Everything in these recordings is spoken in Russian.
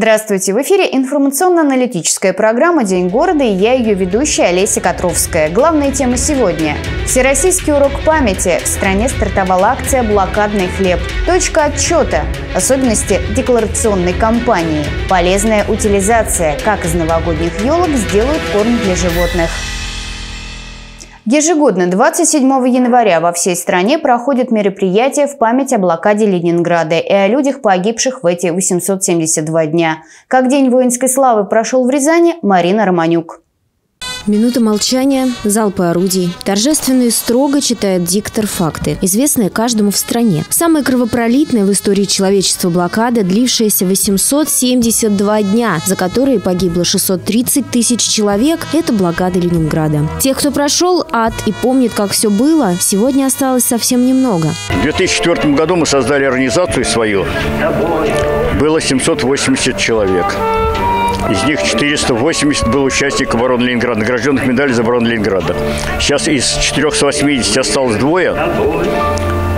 Здравствуйте! В эфире информационно-аналитическая программа «День города» и я ее ведущая Олеся Котровская. Главные темы сегодня. Всероссийский урок памяти. В стране стартовала акция «Блокадный хлеб». Точка отчета. Особенности декларационной кампании. Полезная утилизация. Как из новогодних елок сделают корм для животных. Ежегодно 27 января во всей стране проходят мероприятия в память о блокаде Ленинграда и о людях, погибших в эти 872 дня. Как День воинской славы прошел в Рязани, Марина Романюк. Минута молчания, залпы орудий. Торжественно и строго читает диктор факты, известные каждому в стране. Самая кровопролитная в истории человечества блокада, длившаяся 872 дня, за которые погибло 630 тысяч человек, это блокада Ленинграда. Тех, кто прошел ад и помнит, как все было, сегодня осталось совсем немного. В 2004 году мы создали организацию свою. Было 780 человек. Из них 480 было участников обороны Ленинграда, награжденных медалью за оборону Ленинграда. Сейчас из 480 осталось двое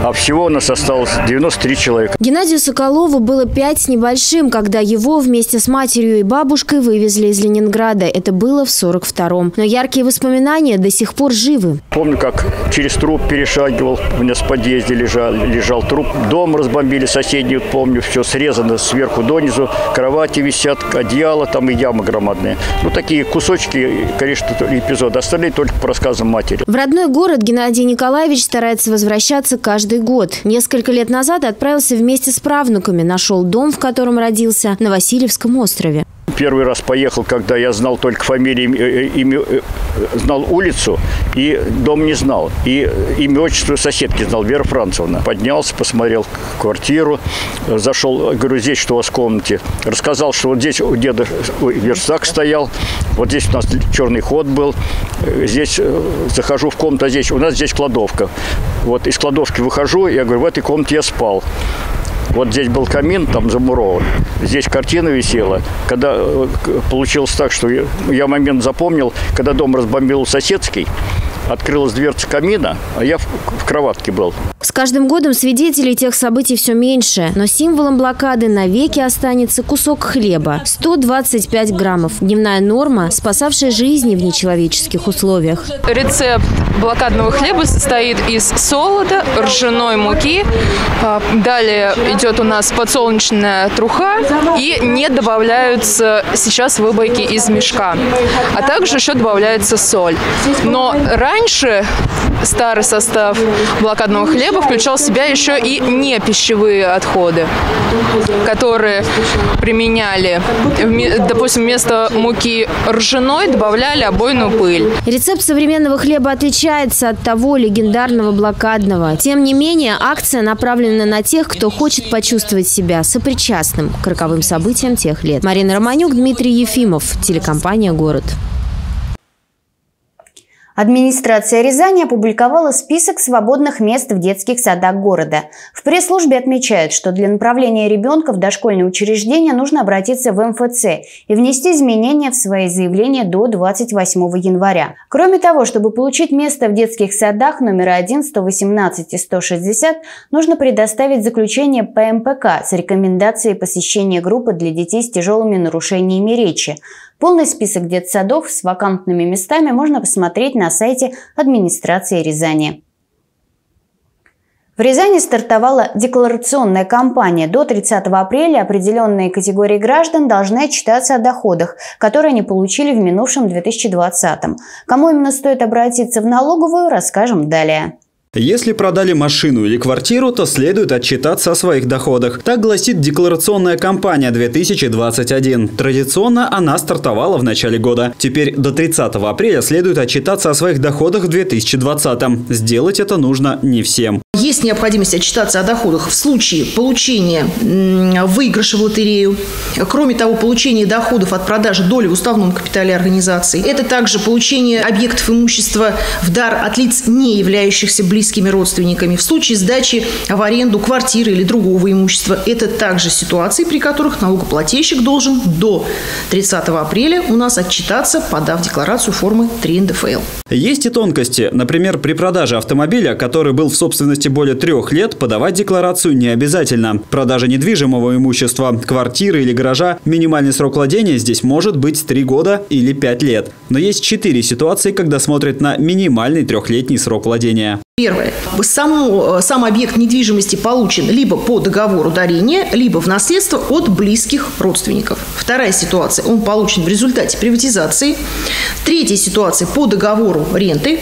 а всего у нас осталось 93 человека. Геннадию Соколову было пять с небольшим, когда его вместе с матерью и бабушкой вывезли из Ленинграда. Это было в 42-м. Но яркие воспоминания до сих пор живы. Помню, как через труп перешагивал, у нас в подъезде лежал, лежал труп. Дом разбомбили соседний, помню, все срезано сверху донизу. Кровати висят, одеяло, там и ямы громадные. Ну, такие кусочки, конечно, эпизоды. Остальные только по рассказам матери. В родной город Геннадий Николаевич старается возвращаться каждый каждый год. Несколько лет назад отправился вместе с правнуками, нашел дом, в котором родился, на Васильевском острове. Первый раз поехал, когда я знал только фамилии, э, э, имя, э, знал улицу и дом не знал. И имя, отчество соседки знал, Вера Францевна. Поднялся, посмотрел квартиру, зашел, говорю, здесь что у вас в комнате. Рассказал, что вот здесь у деда верстак стоял, вот здесь у нас черный ход был. Здесь захожу в комнату, а здесь у нас здесь кладовка. Вот из кладовки выхожу, я говорю, в этой комнате я спал. Вот здесь был камин, там замурован. Здесь картина висела. Когда э, получилось так, что я, я момент запомнил, когда дом разбомбил соседский, открылась дверца камина, а я в, в кроватке был. С каждым годом свидетелей тех событий все меньше, но символом блокады навеки останется кусок хлеба – 125 граммов. Дневная норма, спасавшая жизни в нечеловеческих условиях. Рецепт блокадного хлеба состоит из солода, ржаной муки, а, далее идет у нас подсолнечная труха и не добавляются сейчас выбойки из мешка, а также еще добавляется соль. Но раньше старый состав блокадного хлеба включал в себя еще и не пищевые отходы, которые применяли, допустим, вместо муки ржаной добавляли обойную пыль. Рецепт современного хлеба отличается от того легендарного блокадного. Тем не менее, акция направлена на тех, кто хочет почувствовать себя сопричастным к роковым событиям тех лет. Марина Романюк, Дмитрий Ефимов, телекомпания «Город». Администрация Рязани опубликовала список свободных мест в детских садах города. В пресс-службе отмечают, что для направления ребенка в дошкольное учреждение нужно обратиться в МФЦ и внести изменения в свои заявления до 28 января. Кроме того, чтобы получить место в детских садах номер 1, 118 и 160, нужно предоставить заключение ПМПК с рекомендацией посещения группы для детей с тяжелыми нарушениями речи. Полный список детсадов с вакантными местами можно посмотреть на сайте администрации Рязани. В Рязани стартовала декларационная кампания. До 30 апреля определенные категории граждан должны отчитаться о доходах, которые они получили в минувшем 2020. Кому именно стоит обратиться в налоговую, расскажем далее. Если продали машину или квартиру, то следует отчитаться о своих доходах. Так гласит декларационная кампания 2021. Традиционно она стартовала в начале года. Теперь до 30 апреля следует отчитаться о своих доходах в 2020. Сделать это нужно не всем. Есть необходимость отчитаться о доходах в случае получения выигрыша в лотерею. Кроме того, получение доходов от продажи доли в уставном капитале организации. Это также получение объектов имущества в дар от лиц, не являющихся близкими родственниками. В случае сдачи в аренду квартиры или другого имущества. Это также ситуации, при которых налогоплательщик должен до 30 апреля у нас отчитаться, подав декларацию формы 3 НДФЛ. Есть и тонкости. Например, при продаже автомобиля, который был в собственности более трех лет подавать декларацию не обязательно. Продажа недвижимого имущества, квартиры или гаража, минимальный срок владения здесь может быть три года или пять лет. Но есть четыре ситуации, когда смотрят на минимальный трехлетний срок владения. Первое. Сам, сам объект недвижимости получен либо по договору дарения, либо в наследство от близких родственников. Вторая ситуация. Он получен в результате приватизации. Третья ситуация по договору ренты.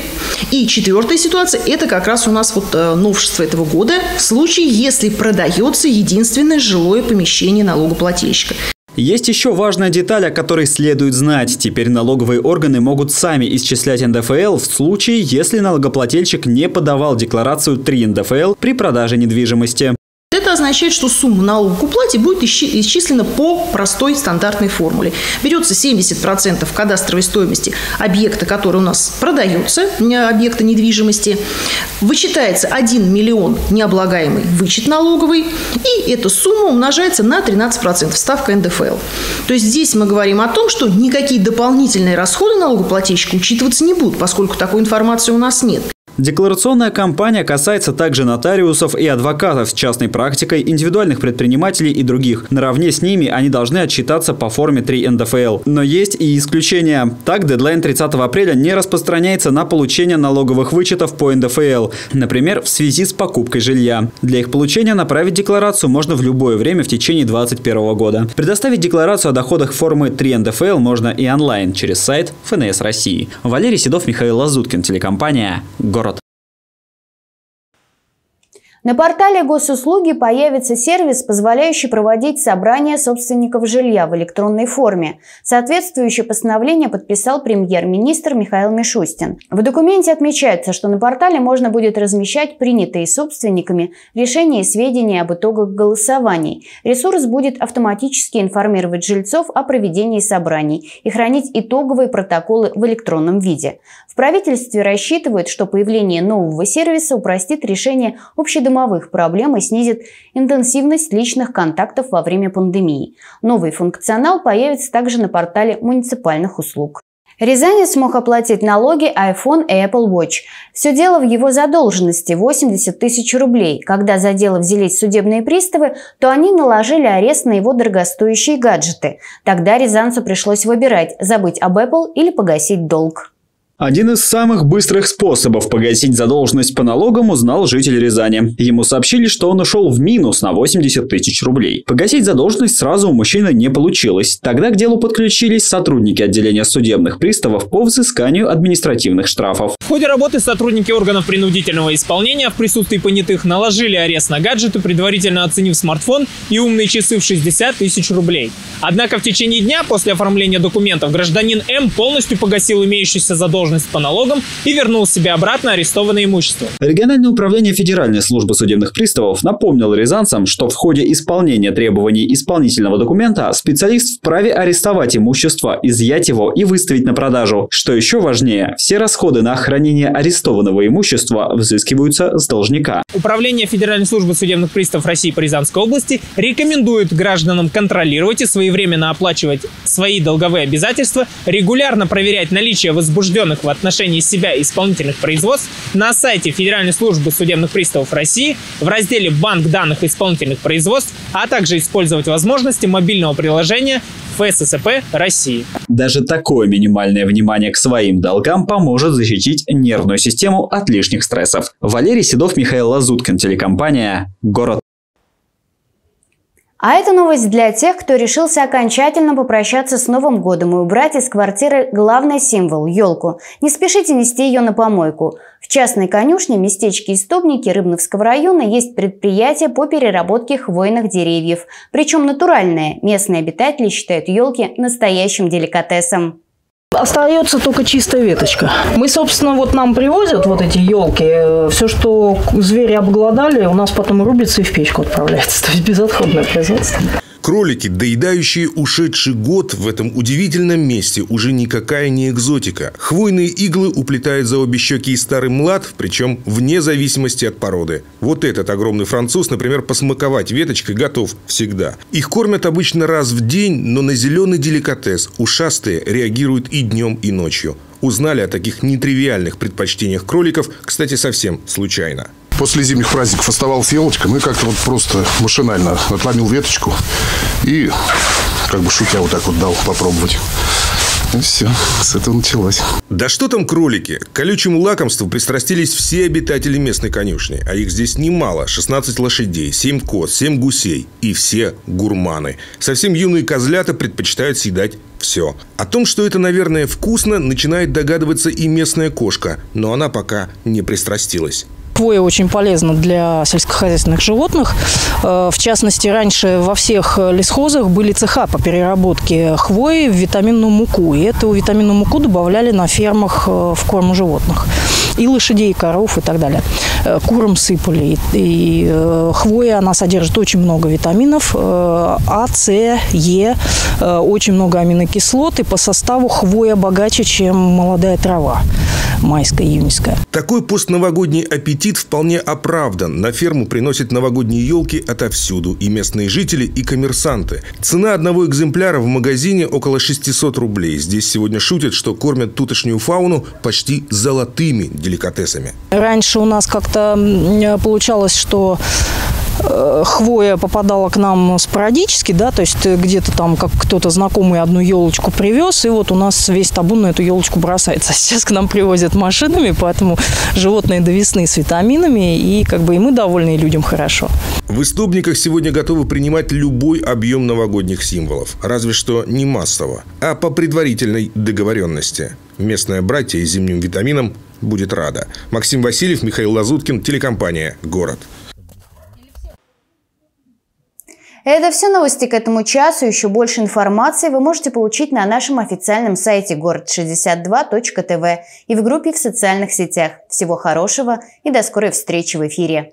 И четвертая ситуация – это как раз у нас вот э, новшество этого года в случае, если продается единственное жилое помещение налогоплательщика. Есть еще важная деталь, о которой следует знать. Теперь налоговые органы могут сами исчислять НДФЛ в случае, если налогоплательщик не подавал декларацию 3 НДФЛ при продаже недвижимости. Означает, что сумма налога к уплате будет исчислена по простой стандартной формуле. Берется 70% кадастровой стоимости объекта, который у нас продается, объекта недвижимости, вычитается 1 миллион необлагаемый вычет налоговый, и эта сумма умножается на 13%, ставка НДФЛ. То есть здесь мы говорим о том, что никакие дополнительные расходы налогоплательщика учитываться не будут, поскольку такой информации у нас нет. Декларационная кампания касается также нотариусов и адвокатов с частной практикой, индивидуальных предпринимателей и других. Наравне с ними они должны отчитаться по форме 3 НДФЛ. Но есть и исключения. Так, дедлайн 30 апреля не распространяется на получение налоговых вычетов по НДФЛ, например, в связи с покупкой жилья. Для их получения направить декларацию можно в любое время в течение 2021 года. Предоставить декларацию о доходах формы 3 НДФЛ можно и онлайн через сайт ФНС России. Валерий Седов, Михаил Лазуткин, телекомпания «Город». На портале госуслуги появится сервис, позволяющий проводить собрания собственников жилья в электронной форме. Соответствующее постановление подписал премьер-министр Михаил Мишустин. В документе отмечается, что на портале можно будет размещать принятые собственниками решения и сведения об итогах голосований. Ресурс будет автоматически информировать жильцов о проведении собраний и хранить итоговые протоколы в электронном виде. В правительстве рассчитывают, что появление нового сервиса упростит решение общедомовых домовых проблем и снизит интенсивность личных контактов во время пандемии. Новый функционал появится также на портале муниципальных услуг. Рязанец смог оплатить налоги iPhone и Apple Watch. Все дело в его задолженности – 80 тысяч рублей. Когда за дело взялись судебные приставы, то они наложили арест на его дорогостоящие гаджеты. Тогда рязанцу пришлось выбирать – забыть об Apple или погасить долг. Один из самых быстрых способов погасить задолженность по налогам узнал житель Рязани. Ему сообщили, что он ушел в минус на 80 тысяч рублей. Погасить задолженность сразу у мужчины не получилось. Тогда к делу подключились сотрудники отделения судебных приставов по взысканию административных штрафов. В ходе работы сотрудники органов принудительного исполнения в присутствии понятых наложили арест на гаджеты, предварительно оценив смартфон и умные часы в 60 тысяч рублей. Однако в течение дня после оформления документов гражданин М полностью погасил имеющуюся задолженность задолженность по налогам и вернул себе обратно арестованное имущество. Региональное управление Федеральной службы судебных приставов напомнило рязанцам, что в ходе исполнения требований исполнительного документа специалист вправе арестовать имущество, изъять его и выставить на продажу. Что еще важнее, все расходы на хранение арестованного имущества взыскиваются с должника. Управление Федеральной службы судебных приставов России по Рязанской области рекомендует гражданам контролировать и своевременно оплачивать свои долговые обязательства, регулярно проверять наличие возбужденных в отношении себя исполнительных производств на сайте Федеральной службы судебных приставов России в разделе «Банк данных исполнительных производств», а также использовать возможности мобильного приложения ФССП России. Даже такое минимальное внимание к своим долгам поможет защитить нервную систему от лишних стрессов. Валерий Седов, Михаил Лазуткин, телекомпания «Город». А это новость для тех, кто решился окончательно попрощаться с Новым годом и убрать из квартиры главный символ – елку. Не спешите нести ее на помойку. В частной конюшне местечке Истобники Рыбновского района есть предприятие по переработке хвойных деревьев. Причем натуральное. Местные обитатели считают елки настоящим деликатесом. Остается только чистая веточка. Мы, собственно, вот нам привозят вот эти елки. Все, что звери обглодали, у нас потом рубится и в печку отправляется. То есть безотходное производство. Кролики, доедающие ушедший год в этом удивительном месте, уже никакая не экзотика. Хвойные иглы уплетают за обе щеки и старый млад, причем вне зависимости от породы. Вот этот огромный француз, например, посмаковать веточкой готов всегда. Их кормят обычно раз в день, но на зеленый деликатес ушастые реагируют и днем, и ночью. Узнали о таких нетривиальных предпочтениях кроликов, кстати, совсем случайно. После зимних праздников оставалась елочка, ну и как-то вот просто машинально отломил веточку и как бы шутя вот так вот дал попробовать. И все, с этого началось. Да что там кролики? К колючему лакомству пристрастились все обитатели местной конюшни. А их здесь немало. 16 лошадей, 7 коз, 7 гусей. И все гурманы. Совсем юные козлята предпочитают съедать все. О том, что это, наверное, вкусно, начинает догадываться и местная кошка. Но она пока не пристрастилась. Хвоя очень полезна для сельскохозяйственных животных. Э, в частности, раньше во всех лесхозах были цеха по переработке хвои в витаминную муку. И эту витаминную муку добавляли на фермах э, в корм животных. И лошадей, и коров, и так далее. Э, курам сыпали. И хвоя, она содержит очень много витаминов. А, С, Е, очень много аминокислот. И по составу хвоя богаче, чем молодая трава майская, июньская. Такой постновогодний аппетит вполне оправдан. На ферму приносят новогодние елки отовсюду. И местные жители, и коммерсанты. Цена одного экземпляра в магазине около 600 рублей. Здесь сегодня шутят, что кормят тутошнюю фауну почти золотыми деликатесами. Раньше у нас как-то получалось, что Э, хвоя попадала к нам спорадически, да, то есть где-то там как кто-то знакомый одну елочку привез, и вот у нас весь табун на эту елочку бросается. Сейчас к нам привозят машинами, поэтому животные до весны с витаминами, и как бы и мы довольны, и людям хорошо. В истубниках сегодня готовы принимать любой объем новогодних символов, разве что не массово, а по предварительной договоренности. Местное братья и зимним витаминам будет рада. Максим Васильев, Михаил Лазуткин, телекомпания «Город». Это все новости к этому часу. Еще больше информации вы можете получить на нашем официальном сайте город62.тв и в группе в социальных сетях. Всего хорошего и до скорой встречи в эфире.